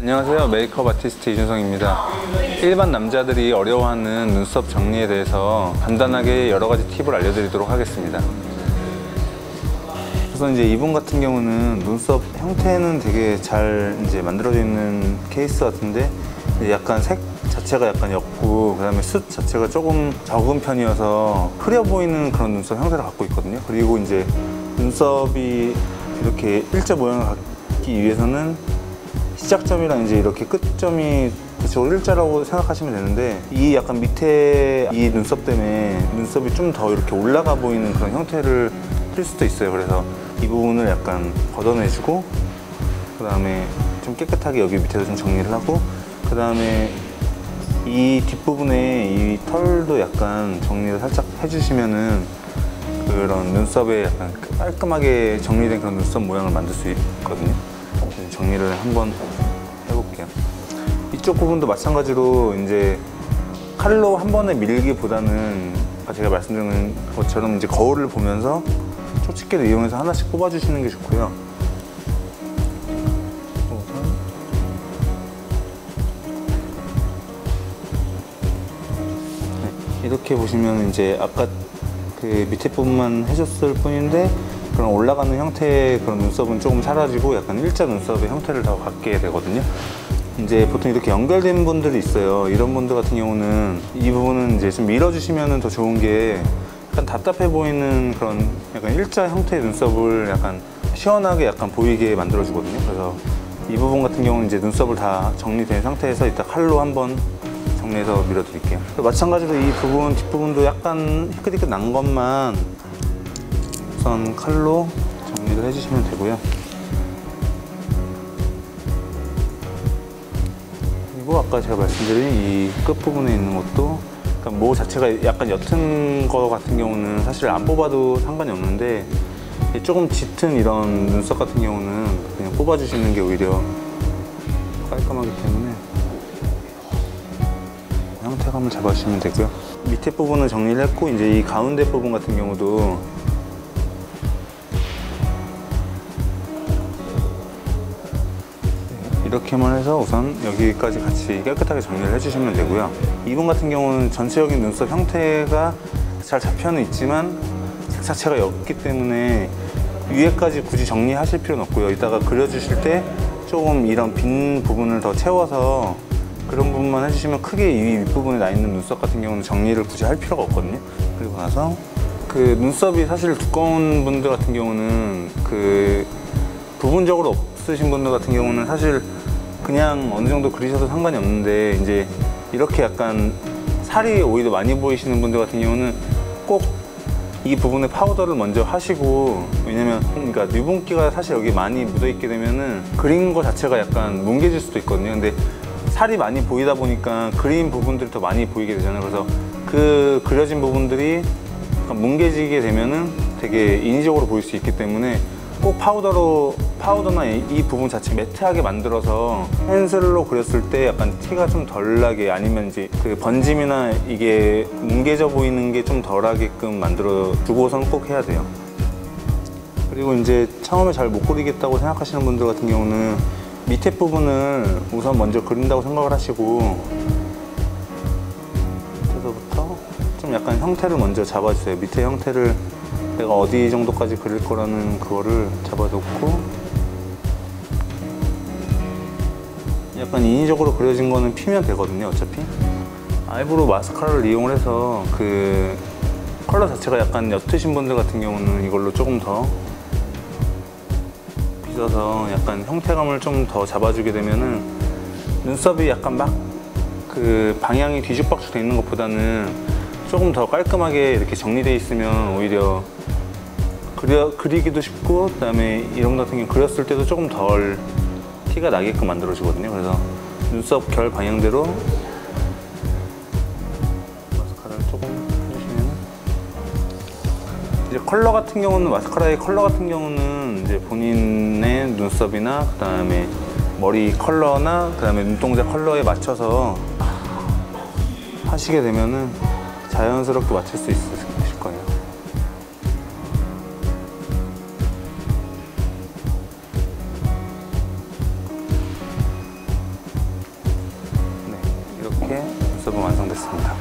안녕하세요. 메이크업 아티스트 이준성입니다. 일반 남자들이 어려워하는 눈썹 정리에 대해서 간단하게 여러 가지 팁을 알려드리도록 하겠습니다. 우선 이제 이분 같은 경우는 눈썹 형태는 되게 잘 이제 만들어져 있는 케이스 같은데 약간 색 자체가 약간 옅고 그다음에 숱 자체가 조금 적은 편이어서 흐려 보이는 그런 눈썹 형태를 갖고 있거든요. 그리고 이제 눈썹이 이렇게 일자 모양을 갖기 위해서는 시작점이랑 이제 이렇게 끝점이 그쪽으로 일자라고 생각하시면 되는데 이 약간 밑에 이 눈썹 때문에 눈썹이 좀 더 이렇게 올라가 보이는 그런 형태를 띌 수도 있어요. 그래서 이 부분을 약간 걷어내주고 그 다음에 좀 깨끗하게 여기 밑에서 좀 정리를 하고 그 다음에 이 뒷부분에 이 털도 약간 정리를 살짝 해주시면은 그런 눈썹에 약간 깔끔하게 정리된 그런 눈썹 모양을 만들 수 있거든요. 그래서 정리를 한번 해볼게요. 이쪽 부분도 마찬가지로 이제 칼로 한 번에 밀기보다는 제가 말씀드린 것처럼 이제 거울을 보면서 초집게를 이용해서 하나씩 뽑아주시는 게 좋고요. 네, 이렇게 보시면 이제 아까 그 밑에 부분만 해줬을 뿐인데 그런 올라가는 형태의 그런 눈썹은 조금 사라지고 약간 일자 눈썹의 형태를 더 갖게 되거든요. 이제 보통 이렇게 연결된 분들이 있어요. 이런 분들 같은 경우는 이 부분은 이제 좀 밀어주시면 더 좋은 게 약간 답답해 보이는 그런 약간 일자 형태의 눈썹을 약간 시원하게 약간 보이게 만들어 주거든요. 그래서 이 부분 같은 경우는 이제 눈썹을 다 정리된 상태에서 이따 칼로 한번 정리해서 밀어 드릴게요. 마찬가지로 이 부분 뒷부분도 약간 희끗희끗 난 것만 우선 칼로 정리를 해주시면 되고요. 그리고 아까 제가 말씀드린 이 끝부분에 있는 것도 그러니까 모 자체가 약간 옅은 거 같은 경우는 사실 안 뽑아도 상관이 없는데 조금 짙은 이런 눈썹 같은 경우는 그냥 뽑아주시는 게 오히려 깔끔하기 때문에 형태감을 잡아주시면 되고요. 밑에 부분을 정리를 했고 이제 이 가운데 부분 같은 경우도 이렇게만 해서 우선 여기까지 같이 깨끗하게 정리를 해주시면 되고요. 이분 같은 경우는 전체적인 눈썹 형태가 잘 잡혀는 있지만 색 자체가 옅기 때문에 위에까지 굳이 정리하실 필요는 없고요. 이따가 그려주실 때 조금 이런 빈 부분을 더 채워서 그런 부분만 해주시면 크게 이 윗부분에 나 있는 눈썹 같은 경우는 정리를 굳이 할 필요가 없거든요. 그리고 나서 그 눈썹이 사실 두꺼운 분들 같은 경우는 그 부분적으로 없으신 분들 같은 경우는 사실 그냥 어느 정도 그리셔도 상관이 없는데 이제 이렇게 약간 살이 오히려 많이 보이시는 분들 같은 경우는 꼭 이 부분에 파우더를 먼저 하시고 왜냐면 그러니까 유분기가 사실 여기 많이 묻어 있게 되면은 그린 거 자체가 약간 뭉개질 수도 있거든요. 근데 살이 많이 보이다 보니까 그린 부분들이 더 많이 보이게 되잖아요. 그래서 그 그려진 부분들이 뭉개지게 되면은 되게 인위적으로 보일 수 있기 때문에 꼭 파우더로 파우더나 이, 이 부분 자체 matte하게 만들어서 펜슬로 그렸을 때 약간 티가 좀 덜 나게 아니면 이제 그 번짐이나 이게 뭉개져 보이는 게 좀 덜하게끔 만들어 주고선 꼭 해야 돼요. 그리고 이제 처음에 잘 못 그리겠다고 생각하시는 분들 같은 경우는 밑에 부분을 우선 먼저 그린다고 생각을 하시고 밑에서부터 좀 약간 형태를 먼저 잡아주세요. 밑에 형태를 내가 어디 정도까지 그릴 거라는 그거를 잡아놓고 약간 인위적으로 그려진 거는 피면 되거든요 어차피. eyebrow 마스카라를 이용을 해서 그 컬러 자체가 약간 옅으신 분들 같은 경우는 이걸로 조금 더 빗어서 약간 형태감을 좀 더 잡아주게 되면은 눈썹이 약간 막 그 방향이 뒤죽박죽 돼 있는 것보다는 조금 더 깔끔하게 이렇게 정리돼 있으면 오히려 그려, 그리기도 쉽고 그다음에 이런 같은 경우 그렸을 때도 조금 덜 티가 나게끔 만들어주거든요. 그래서 눈썹 결 방향대로 마스카라를 조금 해주시면 이제 컬러 같은 경우는 마스카라의 컬러 같은 경우는 이제 본인의 눈썹이나 그 다음에 머리 컬러나 그 다음에 눈동자 컬러에 맞춰서 하시게 되면은 자연스럽게 맞출 수 있으실 거예요. 수업은 완성됐습니다.